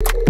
you.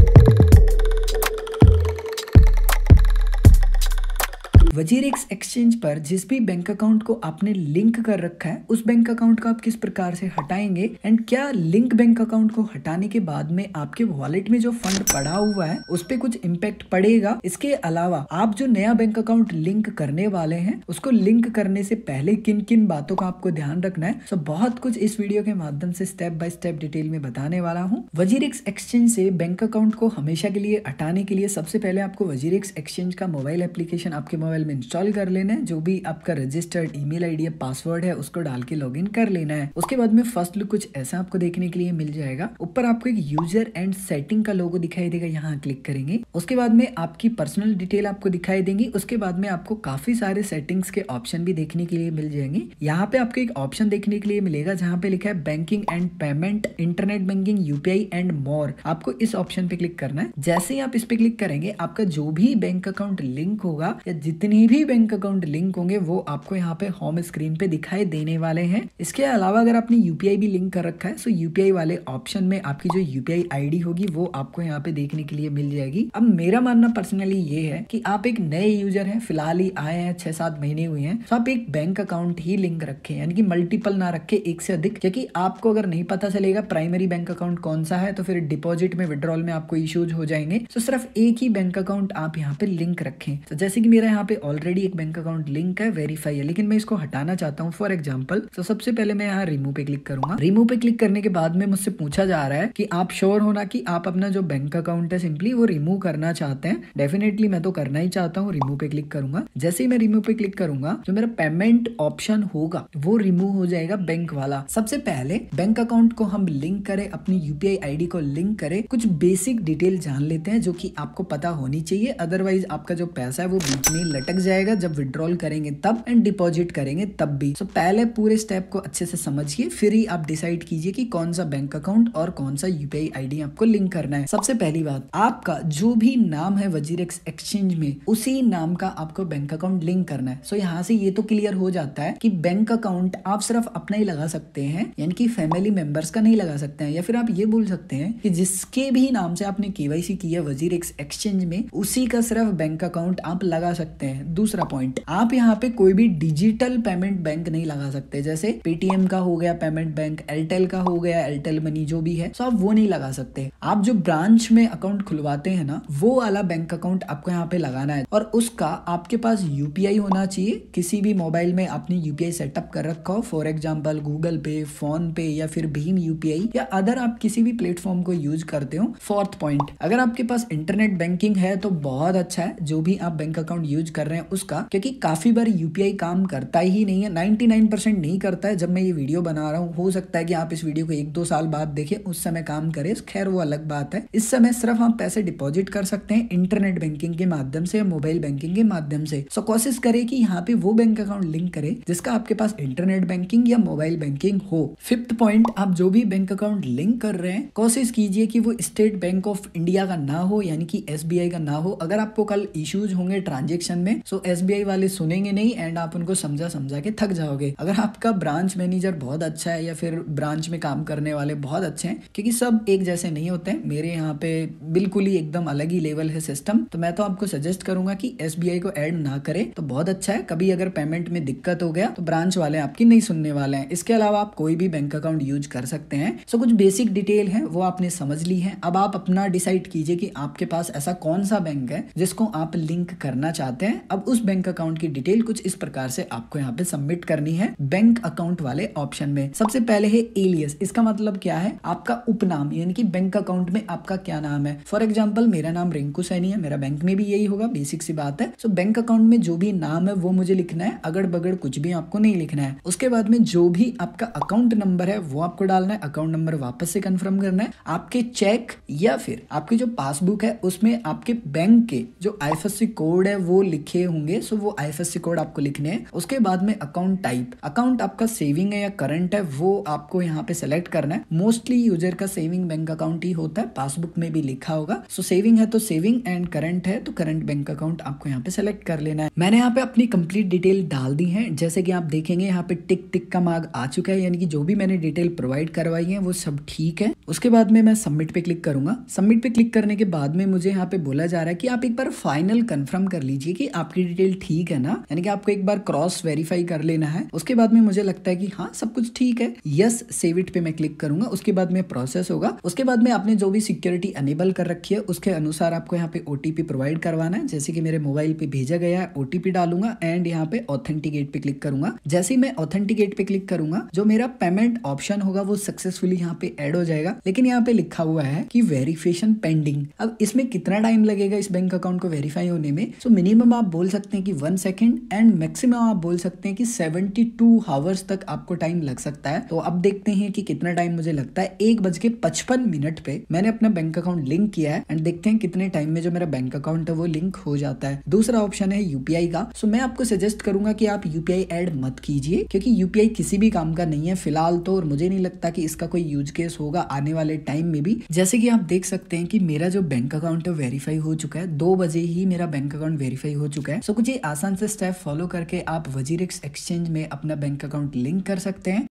WazirX exchange पर जिस भी बैंक अकाउंट को आपने लिंक कर रखा है, उस बैंक अकाउंट को आप किस प्रकार से हटाएँगे एंड क्या लिंक बैंक अकाउंट को हटाने के बाद में आपके वॉलेट में जो फंड पड़ा हुआ है, उस पर कुछ इम्पेक्ट पड़ेगा। इसके अलावा, आप जो नया बैंक अकाउंट लिंक करने वाले हैं, उसको लिंक करने से पहले किन किन बातों का आपको ध्यान रखना है सो बहुत कुछ इस वीडियो के माध्यम से स्टेप बाय स्टेप डिटेल में बताने वाला हूँ। वजीरेक्स एक्सचेंज से बैंक अकाउंट को हमेशा के लिए हटाने के लिए सबसे पहले आपको वजीरेक्स एक्सचेंज का मोबाइल एप्लीकेशन आपके मोबाइल में इंस्टॉल कर लेना है। जो भी आपका रजिस्टर्ड ईमेल आईडी या पासवर्ड है, उसको डाल के लॉगिन कर लेना है। उसके बाद में फ़र्स्ट लुक कुछ ऐसा आपको देखने के लिए मिल जाएगा। ऊपर आपको एक यूज़र एंड सेटिंग का लोगो दिखाई देगा। यहाँ क्लिक करेंगे। उसके बाद में आपकी पर्सनल डिटेल आपको दिखाई देंगी। उसके बाद में आपको काफ़ी सारे सेटिंग्स के ऑप्शन भी देखने के लिए मिल जाएँगे। यहाँ पे आपको एक ऑप्शन देखने के लिए मिलेगा, जहाँ पे लिखा है banking and payment internet banking UPI and more आपको इस ऑप्शन पे क्लिक करना है। जैसे ही आप इस पे क्लिक करेंगे, आपका जो भी बैंक अकाउंट लिंक होगा या जितनी भी बैंक अकाउंट लिंक होंगे, वो आपको यहाँ पे होम स्क्रीन पे दिखाई देने वाले हैं। इसके अलावा अगर आपने यूपीआई भी लिंक कर रखा है तो यूपीआई वाले ऑप्शन में आपकी जो यूपीआई आईडी होगी, वो आपको यहाँ पे देखने के लिए मिल जाएगी। अब मेरा मानना पर्सनली ये है कि आप एक नए यूज़र हैं, फ़िलहाल ही आए हैं छह सात महीने हुए हैं तो आप एक बैंक अकाउंट ही लिंक रखे, यानी कि मल्टीपल ना रखे, एक से अधिक, क्योंकि आपको अगर नहीं पता चलेगा प्राइमरी बैंक अकाउंट कौन सा है तो फिर डिपॉजिट में विड्रॉल में आपको इश्यूज़ हो जाएँगे। तो सिर्फ़ एक ही बैंक अकाउंट आप यहाँ पे लिंक रखें। तो जैसे कि मेरा यहाँ पे ऑलरेडी एक बैंक अकाउंट लिंक है वेरीफाई है। लेकिन मैं इसको हटाना चाहता हूँ फॉर एग्ज़ाम्पल तो सबसे पहले मैं यहाँ रिमूव पे क्लिक करूँगा। रिमूव पे क्लिक करने के बाद में मुझसे पूछा जा रहा है कि आप श्योर होना कि आप अपना जो बैंक अकाउंट है सिंपली वो रिमूव करना चाहते हैं? डेफिनेटली मैं तो करना ही चाहता हूँ रिमूव पे क्लिक करूँगा। जैसे ही मैं रिमूव पे क्लिक करूँगा, जो मेरा पेमेंट ऑप्शन होगा, वो रिमूव हो जाएगा बैंक वाला। सबसे पहले बैंक अकाउंट को हम लिंक करें, अपनी यूपीआई आईडी को लिंक करें। कुछ बेसिक डिटेल जान लेते हैं, जो कि आपको पता होनी चाहिए। अदरवाइज़ आपका जो पैसा है, वो बीच में लटक जाएगा। जब विड्रॉल करेंगे तब एंड डिपॉजिट करेंगे तब भी। सो so, पहले पूरे स्टेप को अच्छे से समझिए फिर ही आप डिसाइड कीजिए कि कौन सा बैंक अकाउंट और कौन सा यूपीआई आईडी आपको लिंक करना है। सबसे पहली बात आपका जो भी नाम है वजीरेक्स एक्सचेंज में उसी नाम का आपको बैंक अकाउंट लिंक करना है। सो so, यहाँ से ये तो क्लियर हो जाता है कि बैंक अकाउंट आप सिर्फ़ अपना ही लगा सकते हैं यानी कि फैमिली मेंबर्स का नहीं लगा सकते हैं। या फिर आप ये बोल सकते हैं कि जिसके भी नाम से आपने केवाईसी किया वज़ीर एक्सचेंज में उसी का सिर्फ़ बैंक अकाउंट आप लगा सकते हैं। दूसरा पॉइंट आप यहाँ पे कोई भी डिजिटल पेमेंट बैंक नहीं लगा सकते। जैसे पेटीएम का हो गया पेमेंट बैंक एयरटेल का हो गया एयरटेल मनी जो भी है तो आप वो नहीं लगा सकते। आप जो ब्रांच में अकाउंट खुलवाते हैं ना, वो वाला बैंक अकाउंट आपको यहाँ पे लगाना है। और उसका आपके पास यूपीआई होना चाहिए। किसी भी मोबाइल में आपने यूपीआई सेटअप कर रखा हो for example Google Pay PhonePe या फिर भीम यूपीआई या अदर आप किसी भी प्लेटफॉर्म को यूज़ करते हो। फोर्थ पॉइंट अगर आपके पास इंटरनेट बैंकिंग है तो बहुत अच्छा है। जो भी आप बैंक अकाउंट यूज़ कर रहे हैं उसका, क्योंकि काफ़ी बार यूपीआई काम करता ही नहीं है 99 परसेंट नहीं करता है। जब मैं ये वीडियो बना रहा हूँ, हो सकता है कि आप इस वीडियो को एक दो साल बाद देखें, उस समय काम करे। खैर, वो अलग बात है। इस समय सिर्फ़ हम पैसे डिपॉजिट कर सकते हैं इंटरनेट बैंकिंग के माध्यम से मोबाइल बैंकिंग के माध्यम से। सो कोशिश करें कि यहाँ पे वो बैंक अकाउंट लिंक करे, जिसका आपके पास इंटरनेट बैंकिंग या मोबाइल बैंकिंग हो। फिफ्थ पॉइंट आप जो भी बैंक अकाउंट लिंक कर रहे हैं, कोशिश कीजिए कि वो स्टेट बैंक ऑफ़ इंडिया का ना हो, यानी कि एस का ना हो। अगर आपको कल इश्यूज़ होंगे ट्रांजेक्शन में सो एस वाले सुनेंगे नहीं एंड आप उनको समझा समझा के थक जाओगे। अगर आपका ब्रांच मैनेजर बहुत अच्छा है या फिर ब्रांच में काम करने वाले बहुत अच्छे हैं, क्योंकि सब एक जैसे नहीं होते हैं। मेरे यहाँ पे बिल्कुल ही एकदम अलग ही लेवल है सिस्टम तो मैं तो आपको सजेस्ट करूँगा कि SBI को ऐड ना करे तो बहुत अच्छा है। कभी अगर पेमेंट में दिक्कत हो गया तो ब्रांच वाले आपकी नहीं सुनने वाले हैं। इसके अलावा आप कोई भी बैंक अकाउंट यूज़ कर सकते हैं। सो कुछ बेसिक डिटेल है, वो आपने समझ ली है। अब आप अपना डिसाइड कीजिए कि आपके पास ऐसा कौन सा बैंक है, जिसको आप लिंक करना चाहते हैं। अब उस बैंक अकाउंट की डिटेल कुछ इस प्रकार से आपको यहाँ पे सबमिट करनी है। बैंक अकाउंट वाले ऑप्शन में सबसे पहले है एलियस इसका मतलब क्या है? आपका उपनाम, यानी कि बैंक अकाउंट में आपका क्या नाम है? फॉर एग्ज़ाम्पल मेरा नाम रिंकू सैनी है। मेरा बैंक में भी यही होगा। बेसिक सी बात है। सो बैंक अकाउंट में जो भी नाम है, वो मुझे लिखना है। अगड़ बगड़ कुछ भी आपको नहीं लिखना है। उसके बाद में जो भी आपका अकाउंट नंबर है, वो आपको डालना है। अकाउंट नंबर वापस से कंफर्म करना है। आपके चेक या फिर आपकी जो पासबुक है, उसमें आपके बैंक के जो आई कोड है, वो लिखे लिखे होंगे सो वो आई कोड आपको लिखने हैं। उसके बाद में अकाउंट टाइप अकाउंट आपका सेविंग है या करंट है, वो आपको यहाँ पे सेलेक्ट करना है। मोस्टली यूज़र का सेविंग बैंक अकाउंट ही होता है। पासबुक में भी लिखा होगा। सो सेविंग है तो सेविंग एंड करंट है तो करंट बैंक अकाउंट आपको यहाँ पे सेलेक्ट कर लेना है। मैंने यहाँ पे अपनी कंप्लीट डिटेल डाल दी है। जैसे कि आप देखेंगे, यहाँ पे टिक टिक का मार्ग आ चुका है, यानी कि जो भी मैंने डिटेल प्रोवाइड करवाई है, वो सब ठीक है। उसके बाद में मैं सबमिट पे क्लिक करूँगा। सबमिट पे क्लिक करने के बाद में मुझे यहाँ पे बोला जा रहा है कि आप एक बार फाइनल कंफर्म कर लीजिए कि आपकी डिटेल ठीक है ना? यानी कि आपको एक बार क्रॉस वेरीफाई कर लेना है। उसके बाद में मुझे लगता है कि हाँ सब कुछ ठीक है। यस सेव इट पे मैं क्लिक करूँगा। उसके बाद में प्रोसेस होगा। उसके बाद में आपने जो भी सिक्योरिटी अनेबल कर रखी है, उसके अनुसार आपको यहाँ पे ओटीपी प्रोवाइड करवाना है। जैसे कि मेरे मोबाइल पे भेजा गया है ओटीपी डालूँगा एंड यहाँ पे ऑथेंटिकेट पे क्लिक करूँगा। जैसे ही मैं ऑथेंटिकेट पे क्लिक करूँगा, जो मेरा पेमेंट ऑप्शन होगा, वो सक्सेसफुली यहाँ पे एड हो जाएगा। लेकिन यहाँ पे लिखा हुआ है कि वेरिफिकेशन पेंडिंग अब इसमें कितना टाइम लगेगा इस बैंक अकाउंट को वेरीफाई होने में? सो मिनिमम आप बोल सकते हैं कि वन सेकेंड एंड मैक्सिमम आप बोल सकते हैं कि सेवेंटी टू आवर्स तक आपको टाइम लग सकता है। तो अब देखते हैं कि कितना टाइम मुझे लगता है। एक बज के पचपन मिनट पे मैंने अपना बैंक अकाउंट लिंक किया है एंड देखते हैं कितने टाइम में जो मेरा बैंक अकाउंट है वो लिंक हो जाता है। दूसरा ऑप्शन है यूपीआई का। सो मैं आपको सजेस्ट करूँगा कि आप यूपीआई ऐड मत कीजिए, क्योंकि यूपीआई किसी भी काम का नहीं है फ़िलहाल तो और मुझे नहीं लगता कि इसका कोई यूज़ केस होगा आने वाले टाइम में भी। जैसे कि आप देख सकते हैं कि मेरा जो बैंक अकाउंट है वेरीफाई हो चुका है। दो बजे ही मेरा बैंक अकाउंट वेरीफाई हो चुका है। सो so, कुछ आसान से स्टेप फॉलो करके आप वजीरिक्स एक्सचेंज में अपना बैंक अकाउंट लिंक कर सकते हैं।